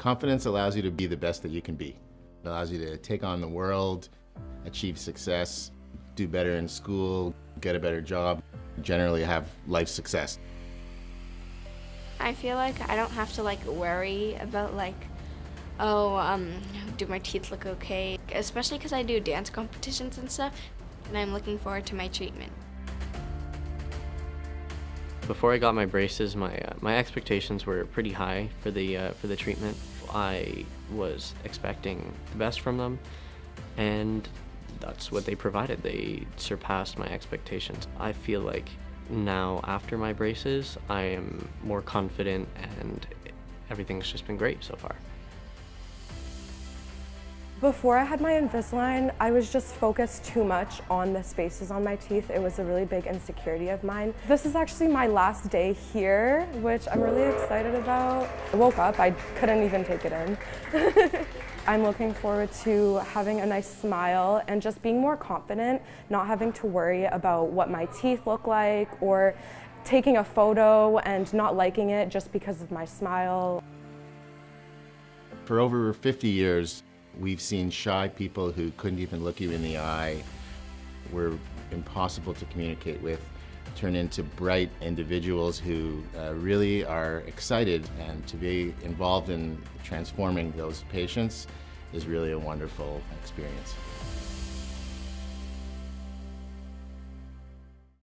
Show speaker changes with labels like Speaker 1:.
Speaker 1: Confidence allows you to be the best that you can be. It allows you to take on the world, achieve success, do better in school, get a better job, generally have life success.
Speaker 2: I feel like I don't have to like worry about like, oh, um, do my teeth look okay? Especially because I do dance competitions and stuff, and I'm looking forward to my treatment.
Speaker 3: Before I got my braces, my uh, my expectations were pretty high for the uh, for the treatment. I was expecting the best from them, and that's what they provided. They surpassed my expectations. I feel like now after my braces, I am more confident and everything's just been great so far.
Speaker 4: Before I had my Invisalign, I was just focused too much on the spaces on my teeth. It was a really big insecurity of mine. This is actually my last day here, which I'm really excited about. I woke up, I couldn't even take it in. I'm looking forward to having a nice smile and just being more confident, not having to worry about what my teeth look like or taking a photo and not liking it just because of my smile.
Speaker 1: For over 50 years, we've seen shy people who couldn't even look you in the eye, were impossible to communicate with, turn into bright individuals who uh, really are excited and to be involved in transforming those patients is really a wonderful experience.